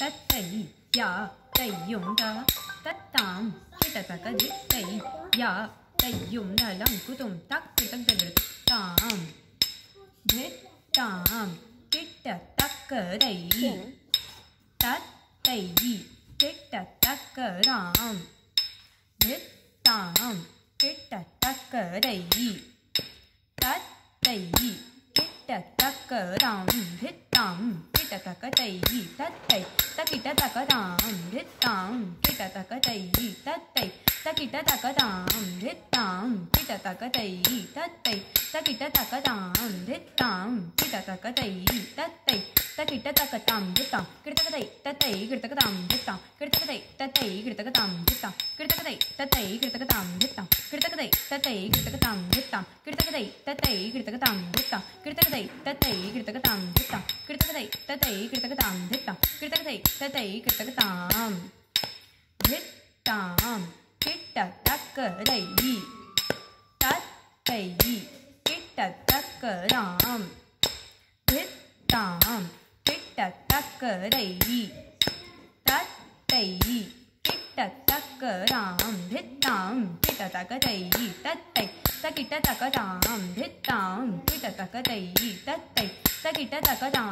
tách tỷ giờ tỷ dụng đó tách tạm khi tại phải có dứt tỷ dọ tỷ dụng đời lòng của tùng tắc từ tăng từ được tạm dứt tạm kích tạ tắc cỡ đầy tách tỷ kích tạ tắc cỡ tạm dứt tạm kích tạ tắc cỡ đầy tách tỷ kích tạ tắc cỡ tạm dứt tạm tatakatai tattai takita takatam rittam kita takatai tattai takita takatam rittam kita takatai tattai takita takatam rittam kita takatai tattai தக்கி தத்தக்க தாம் தித்தாம் கிடத்தக்கதை தத்தை கிடத்தக்க தாம் தித்தாம் கிடத்தக்கதை தத்தை கிடத்தக்க தாம் தித்தாம் கிடத்தக்கதை தத்தை கிடத்தக்க தாம் தித்தாம் கிடத்தக்கதை தத்தை கிடத்தக்க தாம் தித்தாம் கிடத்தக்கதை தத்தை கிடத்தக்க தாம் தித்தாம் கிடத்தக்கதை தத்தை கிடத்தக்க தாம் தித்தாம் கிடத்தக்கதை தத்தை கிடத்தக்க தாம் தித்தாம் கிடத்தக்கதை தத்தை கிடத்தக்க தாம் தித்தாம் கிட்டத்தக்கதை தத்தை கிட்டத்தக்க தாம் தித்தாம் टकटकरयि तत्तयि किट्टतकरां धित्तां किटतकतयि तत्तै सकिटतकटां धित्तां किटतकतयि तत्तै सकिटतकटां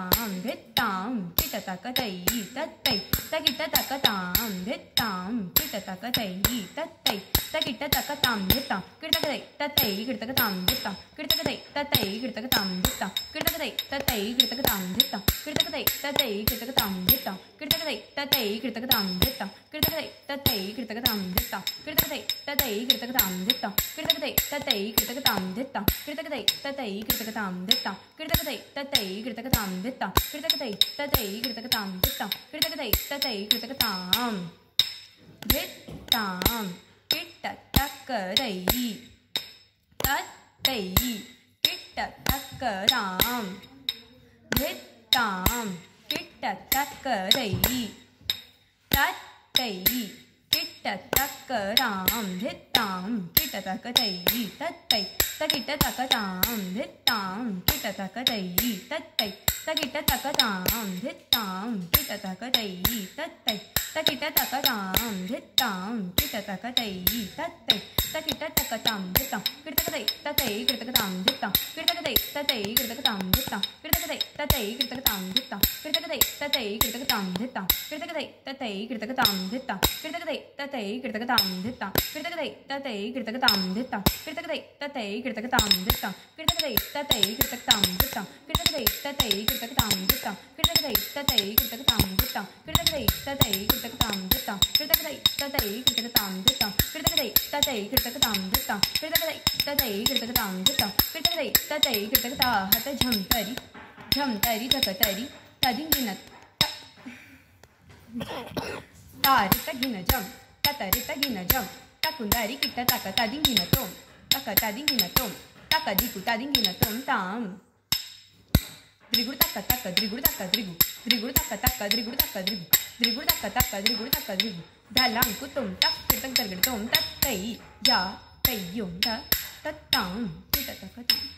धित्तां किटतकतयि तत्तै सकिटतकटां धित्तां किटतकतयि तत्तै सकिटतकतां धित्तां कृतकतै ततै कृतकतां वृत्तां कृतकतै ततै कृतकतां वृत्तां कृतकतै ततै कृतकतां वृत्तां कृतकतै ततै कृतकतां वृत्तां कृतकतै ततै कृतकतां वृत्तां कृतकतै ततै कृतकतां वृत्तां कृतकतै ततै कृतकतां वृत्तां कृतकतै ततै कृतकतां वृत्तां कृतकतै ततै कृतकतां वृत्तां किट्टतकदै तत्तै किट्टतकरां वृत् தித்தாம் கிட்டத்தக்கதை தத்தை கிட்டத்தக்கதாம் தித்தாம் கிட்டத்தக்கதை தத்தை தக்கிட்டத்தக்கதாம் தித்தாம் கிட்டத்தக்கதை தத்தை தக்கிட்டத்தக்கதாம் தித்தாம் கிட்டத்தக்கதை தத்தை தக்கிட்டத்தக்கதாம் தித்தாம் கிட்டத்தக்கதை தத்தை தக்கிட்டத்தக்கதாம் தித்தாம் கிட்டத்தக்கதை தத்தை கிட்டத்தக்கதாம் தித்தாம் கிட்டத்தக்கதை தத்தை கிட்டத்தக்கதாம் தித்தாம் கிட்டத்தக்கதை தத்தை कृतकदै ततै कृतकतां धृत्ता कृतकदै ततै कृतकतां धृत्ता कृतकदै ततै कृतकतां धृत्ता कृतकदै ततै कृतकतां धृत्ता कृतकदै ततै कृतकतां धृत्ता कृतकदै ततै कृतकतां धृत्ता कृतकदै ततै कृतकतां धृत्ता कृतकदै ततै कृतकतां धृत्ता कृतकदै ततै कृतकतां धृत्ता कृतकदै ततै कृतकतां धृत्ता कृतकदै ततै कृतकतां धृत्ता कृतकदै ततै कृतकता हत झं तरि झं तरि तक तरि तदिञ्जिनत् Tari tagina jam, tatari tagina jam, takundari kita taka tadingina tom, taka tadingina tom, taka diku tadingina tom tam. Driguru taka taka, driguru taka drigu, driguru taka taka, driguru taka drigu, driguru taka taka, driguru taka drigu. Dalang kutum tak kirtang tergedom tak tai ya tai yum da tatam, kita taka tam.